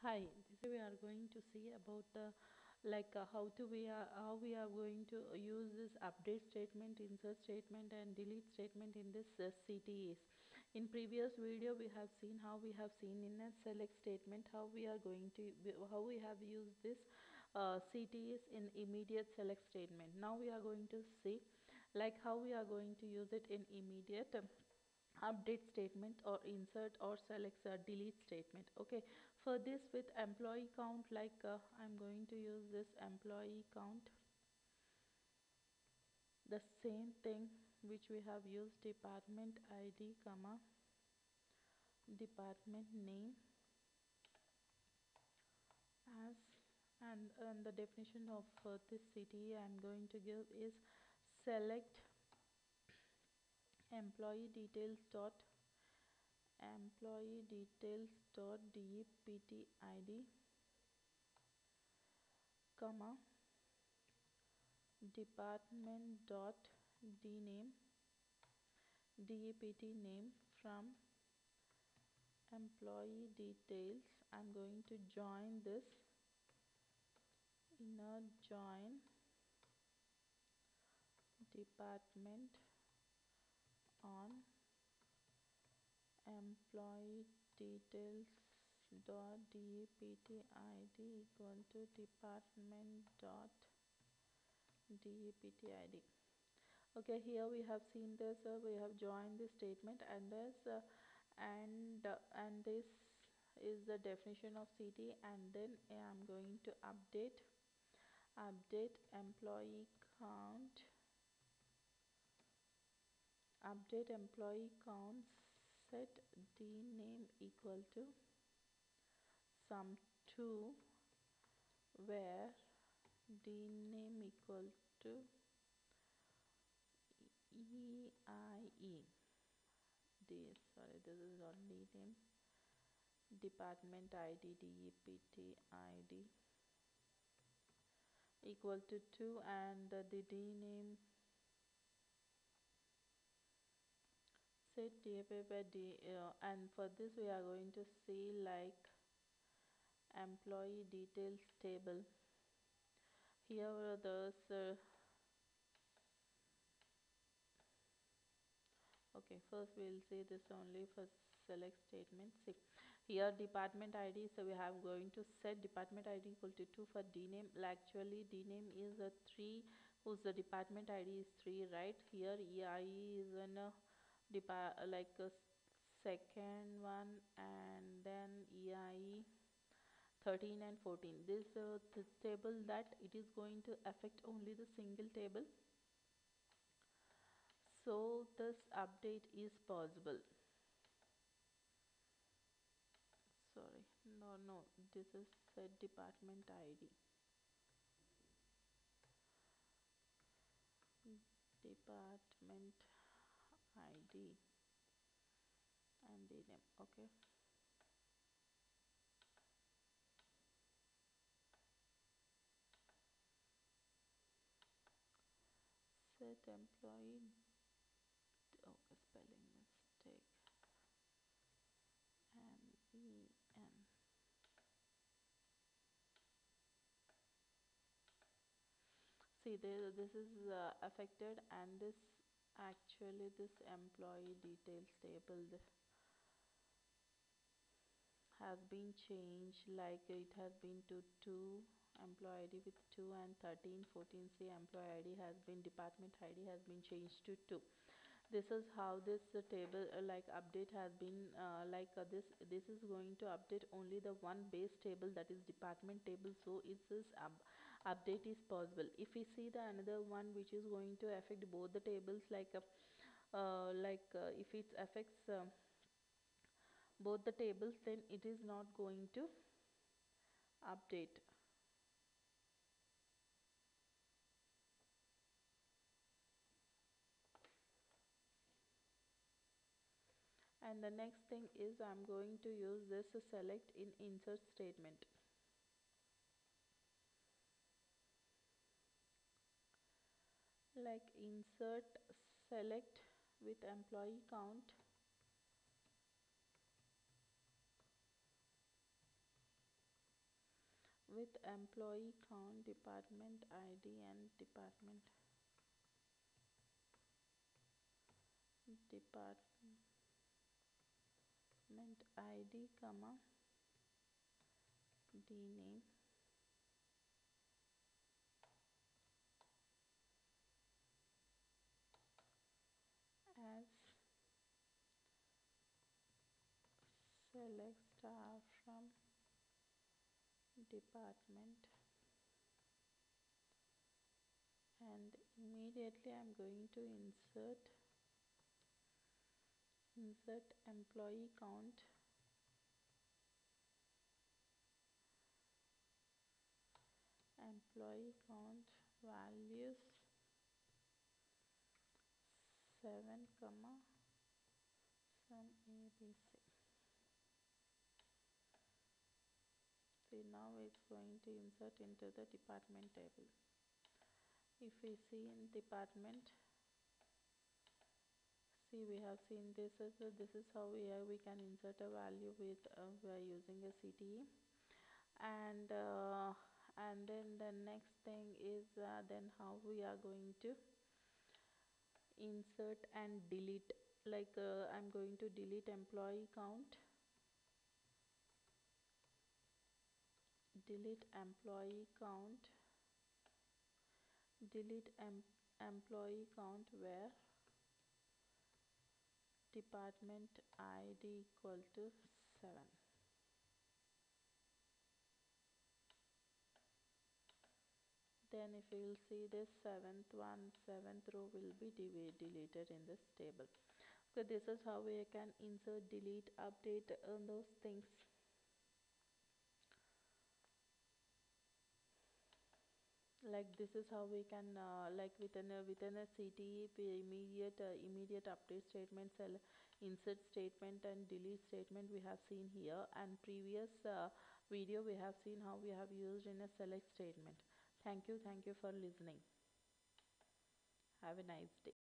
Hi, this we are going to see about the like uh, how to we are how we are going to use this update statement, insert statement and delete statement in this uh, CTEs. In previous video we have seen how we have seen in a select statement how we are going to how we have used this uh, CTEs in immediate select statement. Now we are going to see like how we are going to use it in immediate um, update statement or insert or select a delete statement okay? For this with employee count like uh, i'm going to use this employee count. The same thing which we have used department id comma department name as and, and the definition of uh, this CTE i'm going to give is select employee details dot employee details dot dept id comma department dot dname dept name from employee details i'm going to join this. Inner join department on. Employee details dot dept id equal to department dot dept id okay here we have seen this uh, we have joined this statement and this uh, and uh, and this is the definition of ct and then i'm going to update update employee count update employee count set d name equal to sum 2 where d name equal to EIE this sorry this is not name department ID DEPT ID equal to 2 and the D name set uh, and for this we are going to see like employee details table. Here there's uh, okay first we'll see this only for select statement. See here department id so we have going to set department id equal to 2 for dname actually dname is a 3 whose the department id is 3 right? Here ei is in a depart like a second one and then ei 13 and 14 this uh, this table that it is going to affect only the single table. So this update is possible. Sorry. No no. This is set department id department id and the name okay. Set employee okay spelling mistake. M e n. See there this is uh, affected and this actually this employee details table has been changed like it has been to 2 employee id with 2 and 13 14 c employee id has been department id has been changed to 2 this is how this uh, table uh, like update has been uh, like uh, this this is going to update only the one base table that is department table. So it is up, update is possible. If we see the another one which is going to affect both the tables like uh, uh like uh, if it affects uh, both the tables then it is not going to update. And the next thing is I'm going to use this select in insert statement like insert select with employee count. With employee count department id and department. Department id comma dname as select star from department. And immediately I'm going to insert insert employee count. Employee count values 7 comma some abc now it's going to insert into the department table. If we see in department see we have seen this is a, this is how we are, we can insert a value with uh, are using a CTE and uh, and then the next thing is uh, then how we are going to insert and delete. Like uh, I'm going to delete employee count delete employee count delete em employee count where department id equal to 7 then if you will see this seventh one seventh row will be de deleted in this table. So this is how we can insert delete update uh, those things like this is how we can uh, like within a within a CTE immediate uh, immediate update statement cell insert statement and delete statement we have seen here and previous uh, video we have seen how we have used in a select statement Thank you. Thank you for listening. Have a nice day.